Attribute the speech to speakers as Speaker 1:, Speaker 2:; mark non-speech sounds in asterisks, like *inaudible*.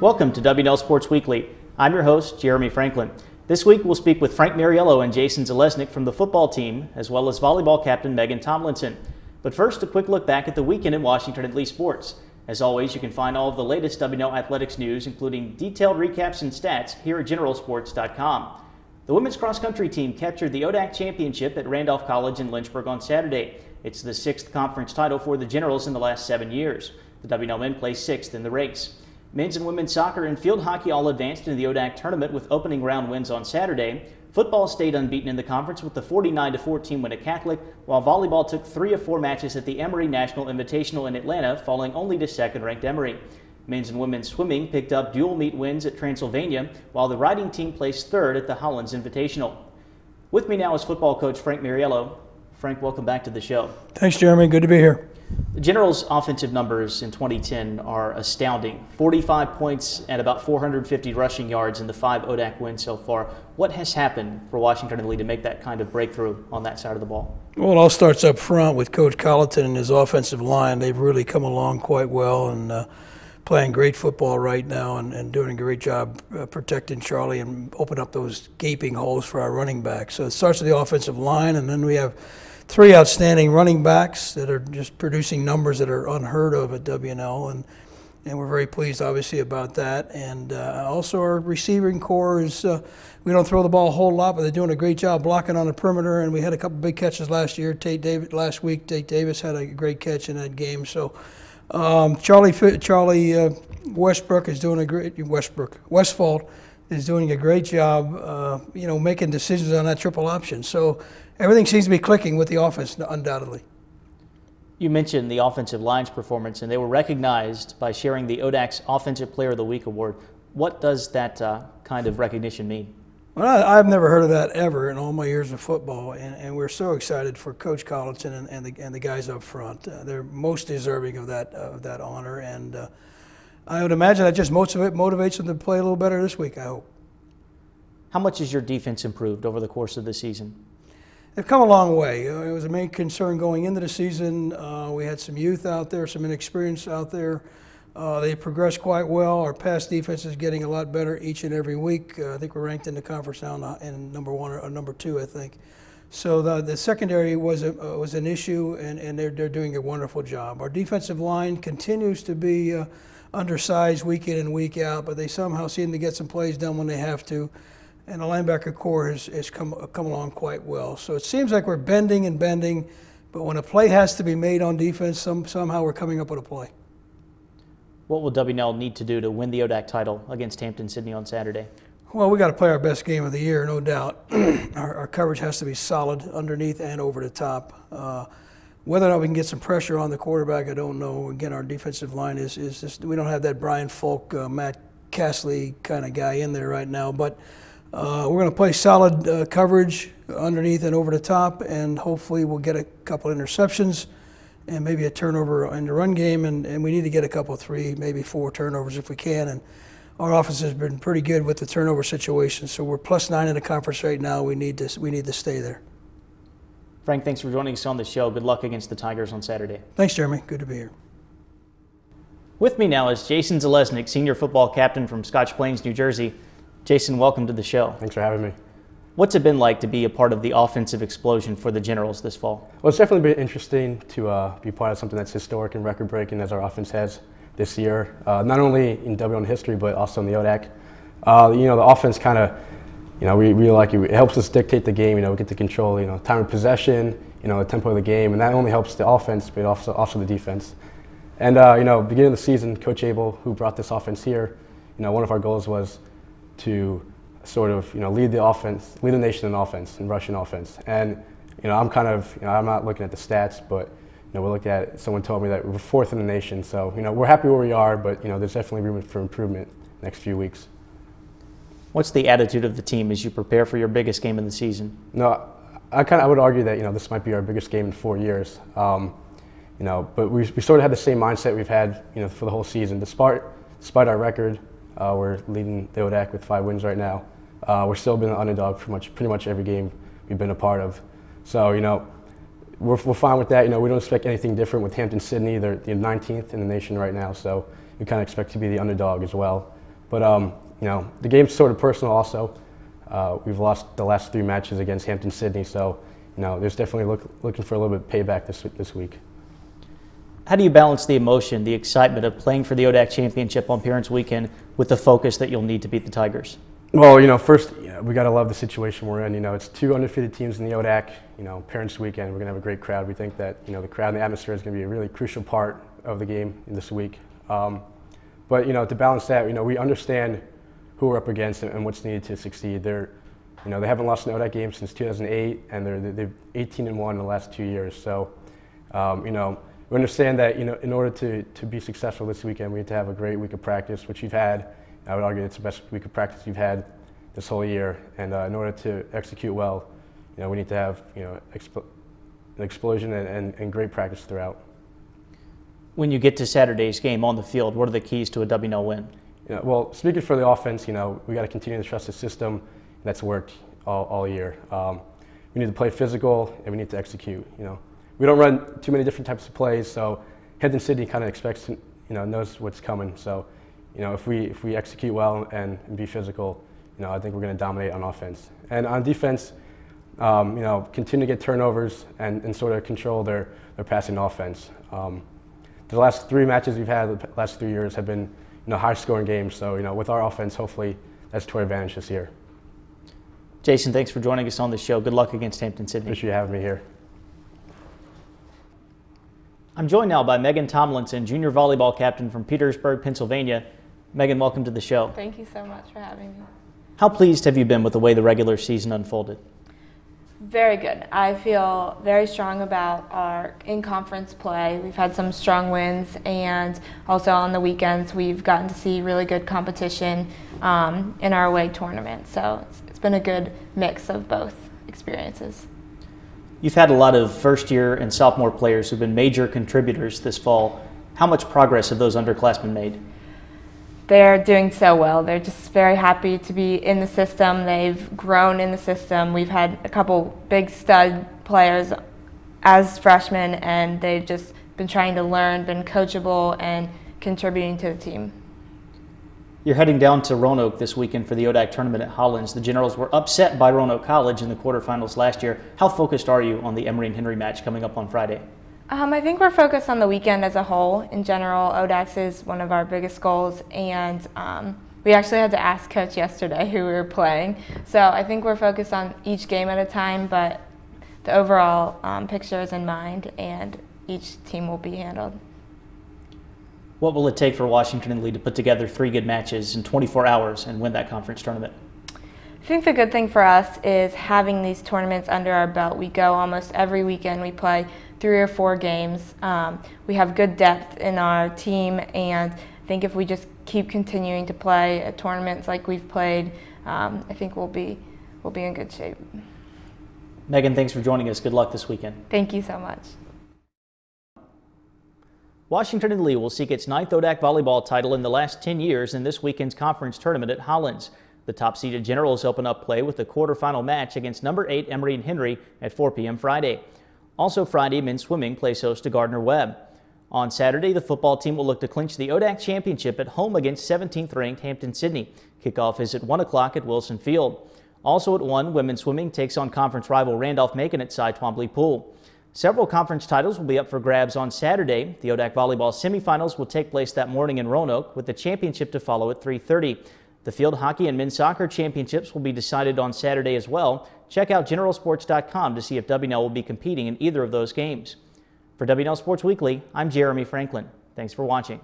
Speaker 1: Welcome to W&L Sports Weekly. I'm your host, Jeremy Franklin. This week we'll speak with Frank Miriello and Jason Zelesnik from the football team, as well as volleyball captain Megan Tomlinson. But first, a quick look back at the weekend in Washington and Lee Sports. As always, you can find all of the latest W&L athletics news, including detailed recaps and stats, here at GeneralSports.com. The women's cross country team captured the ODAC championship at Randolph College in Lynchburg on Saturday. It's the sixth conference title for the Generals in the last seven years. The W&L men placed sixth in the race. Men's and women's soccer and field hockey all advanced into the ODAC tournament with opening round wins on Saturday. Football stayed unbeaten in the conference with the 49 14 win at Catholic, while volleyball took three of four matches at the Emory National Invitational in Atlanta, falling only to second ranked Emory. Men's and women's swimming picked up dual meet wins at Transylvania, while the riding team placed third at the Hollins Invitational. With me now is football coach Frank Miriello. Frank, welcome back to the show.
Speaker 2: Thanks, Jeremy. Good to be here.
Speaker 1: The Generals' offensive numbers in 2010 are astounding 45 points and about 450 rushing yards in the five ODAC wins so far. What has happened for Washington and Lee to make that kind of breakthrough on that side of the ball?
Speaker 2: Well, it all starts up front with Coach Colleton and his offensive line. They've really come along quite well and uh, playing great football right now and, and doing a great job uh, protecting Charlie and open up those gaping holes for our running back. So it starts with the offensive line, and then we have three outstanding running backs that are just producing numbers that are unheard of at W&L, and and we're very pleased, obviously, about that. And uh, also, our receiving core is uh, we don't throw the ball a whole lot, but they're doing a great job blocking on the perimeter. And we had a couple big catches last year. Tate Davis last week. Tate Davis had a great catch in that game. So. Um, Charlie Charlie uh, Westbrook is doing a great Westbrook Westfall is doing a great job, uh, you know, making decisions on that triple option. So everything seems to be clicking with the offense, undoubtedly.
Speaker 1: You mentioned the offensive line's performance, and they were recognized by sharing the ODAC's Offensive Player of the Week award. What does that uh, kind of recognition mean?
Speaker 2: Well, I, have never heard of that ever in all my years of football, and, and we're so excited for Coach Colleton and, and, the, and the guys up front. Uh, they're most deserving of that of that honor, and uh, I would imagine that just motivate, motivates them to play a little better this week. I hope.
Speaker 1: How much has your defense improved over the course of the season?
Speaker 2: They've come a long way. Uh, it was a main concern going into the season. Uh, we had some youth out there, some inexperience out there. Uh, they progressed quite well. Our pass defense is getting a lot better each and every week. Uh, I think we're ranked in the conference now in number one or number two, I think. So the, the secondary was a, uh, was an issue, and, and they're, they're doing a wonderful job. Our defensive line continues to be uh, undersized week in and week out, but they somehow seem to get some plays done when they have to. And the linebacker core has, has come, come along quite well. So it seems like we're bending and bending, but when a play has to be made on defense, some, somehow we're coming up with a play.
Speaker 1: What will W&L need to do to win the ODAC title against Hampden-Sydney on Saturday?
Speaker 2: Well, we got to play our best game of the year, no doubt. *clears throat* our, our, coverage has to be solid underneath and over the top. Uh, whether or not we can get some pressure on the quarterback, I don't know. Again, our defensive line is, is just, we don't have that Brian Folk, uh, Matt Castley kind of guy in there right now. But uh, we're going to play solid uh, coverage underneath and over the top, and hopefully we'll get a couple interceptions and maybe a turnover in the run game. And, and we need to get a couple, three, maybe four turnovers if we can. And our offense has been pretty good with the turnover situation. So we're plus nine in the conference right now. We need to, we need to stay there.
Speaker 1: Frank, thanks for joining us on the show. Good luck against the Tigers on Saturday.
Speaker 2: Thanks, Jeremy. Good to be here.
Speaker 1: With me now is Jason Zelesnik, senior football captain from Scotch Plains, New Jersey. Jason, welcome to the show.
Speaker 3: Thanks for having me.
Speaker 1: What's it been like to be a part of the offensive explosion for the Generals this fall?
Speaker 3: Well, it's definitely been interesting to uh, be part of something that's historic and record breaking as our offense has this year, uh, not only in W&L history, but also in the ODAC. Uh, you know, the offense kind of you know, we really like it. It helps us dictate the game. You know, we get to control, you know, time of possession, you know, the tempo of the game, and that only helps the offense, but also also the defense. And uh, you know, beginning of the season, Coach Abel, who brought this offense here, you know, one of our goals was to sort of you know lead the offense, lead the nation in offense and rushing offense. And you know, I'm kind of you know, I'm not looking at the stats, but you know, we look at someone told me that we're fourth in the nation. So you know, we're happy where we are, but you know, there's definitely room for improvement next few weeks.
Speaker 1: What's the attitude of the team as you prepare for your biggest game of the season?
Speaker 3: No, I kind of I would argue that you know this might be our biggest game in four years. Um, you know, but we, we sort of had the same mindset we've had you know for the whole season. Despite despite our record, uh, we're leading the ODAC with five wins right now. Uh, we're still been the underdog pretty much, pretty much every game we've been a part of. So, you know, we're, we're fine with that. You know, we don't expect anything different with Hampden-Sydney. They're the 19th in the nation right now, so we kind of expect to be the underdog as well. But, um, you know, the game's sort of personal also. Uh, we've lost the last three matches against Hampden-Sydney, so, you know, there's definitely look, looking for a little bit of payback this, this week.
Speaker 1: How do you balance the emotion, the excitement of playing for the ODAC championship on Parents Weekend with the focus that you'll need to beat the Tigers?
Speaker 3: Well, you know, first, you know, we got to love the situation we're in. You know, it's two undefeated teams in the ODAC. You know, Parents Weekend, we're going to have a great crowd. We think that, you know, the crowd and the atmosphere is going to be a really crucial part of the game this week. Um, but, you know, to balance that, you know, we understand who we're up against and, what's needed to succeed. They're, you know, they haven't lost an ODAC game since 2008, and they're, they're 18 and 1 in the last two years. So, um, you know, we understand that, you know, in order to, to be successful this weekend, we need to have a great week of practice, which you've had I would argue it's the best week of practice you've had this whole year. And uh, in order to execute well, you know, we need to have you know an explosion and, and, and, great practice throughout.
Speaker 1: When you get to Saturday's game on the field, what are the keys to a W&L win?
Speaker 3: You know, well, speaking for the offense, you know, we got to continue to trust the system. that's worked all, all year. Um, we need to play physical and we need to execute. You know, we don't run too many different types of plays, so Hampden-Sydney kind of expects, you know, knows what's coming. So you know, if we if we execute well and, and be physical, you know, I think we're going to dominate on offense. And on defense, um, you know, continue to get turnovers and, and sort of control their, their passing offense. Um, the last three matches we've had the last three years have been, you know, high scoring games. So, you know, with our offense, hopefully that's to our advantage this year.
Speaker 1: Jason, thanks for joining us on the show. Good luck against Hampden-Sydney.
Speaker 3: Appreciate you having me here.
Speaker 1: I'm joined now by Megan Tomlinson, junior volleyball captain from Petersburg, Pennsylvania. Megan, welcome to the show.
Speaker 4: Thank you so much for having me.
Speaker 1: How pleased have you been with the way the regular season unfolded?
Speaker 4: Very good. I feel very strong about our in conference play. We've had some strong wins, and also on the weekends, we've gotten to see really good competition um, in our away tournament. So it's, it's been a good mix of both experiences.
Speaker 1: You've had a lot of first year and sophomore players who've been major contributors this fall. How much progress have those underclassmen made?
Speaker 4: they're doing so well. They're just very happy to be in the system. They've grown in the system. We've had a couple big stud players as freshmen, and they've just been trying to learn, been coachable, and contributing to the team.
Speaker 1: You're heading down to Roanoke this weekend for the ODAC tournament at Hollins. The Generals were upset by Roanoke College in the quarterfinals last year. How focused are you on the Emory and Henry match coming up on Friday?
Speaker 4: Um, I think we're focused on the weekend as a whole. In general, ODACs is one of our biggest goals, and um, we actually had to ask coach yesterday *laughs* who we were playing. So I think we're focused on each game at a time, but the overall um, picture is in mind, and each team will be handled.
Speaker 1: What will it take for Washington and Lee to put together three good matches in 24 hours and win that conference tournament?
Speaker 4: I think the good thing for us is having these tournaments under our belt. We go almost every weekend. We play three or four games. Um, we have good depth in our team, and I think if we just keep continuing to play at tournaments like we've played, um, I think we'll be we'll be in good shape.
Speaker 1: Megan, thanks for joining us. Good luck this weekend.
Speaker 4: Thank you so much.
Speaker 1: Washington and Lee will seek its ninth ODAC volleyball title in the last 10 years in this weekend's conference tournament at Hollins. The top-seeded Generals open up play with the quarterfinal match against number 8 Emory and Henry at 4 p.m. Friday. Also Friday, men's swimming plays host to Gardner Webb. On Saturday, the football team will look to clinch the ODAC championship at home against 17th ranked Hampden-Sydney. Kickoff is at 1 o'clock at Wilson Field. Also at 1, women's swimming takes on conference rival Randolph-Macon at Cy Twombly Pool. Several conference titles will be up for grabs on Saturday. The ODAC volleyball semifinals will take place that morning in Roanoke, with the championship to follow at 3.30. The field hockey and men's soccer championships will be decided on Saturday as well. Check out generalsports.com to see if W&L will be competing in either of those games. For W&L Sports Weekly, I'm Jeremy Franklin. Thanks for watching.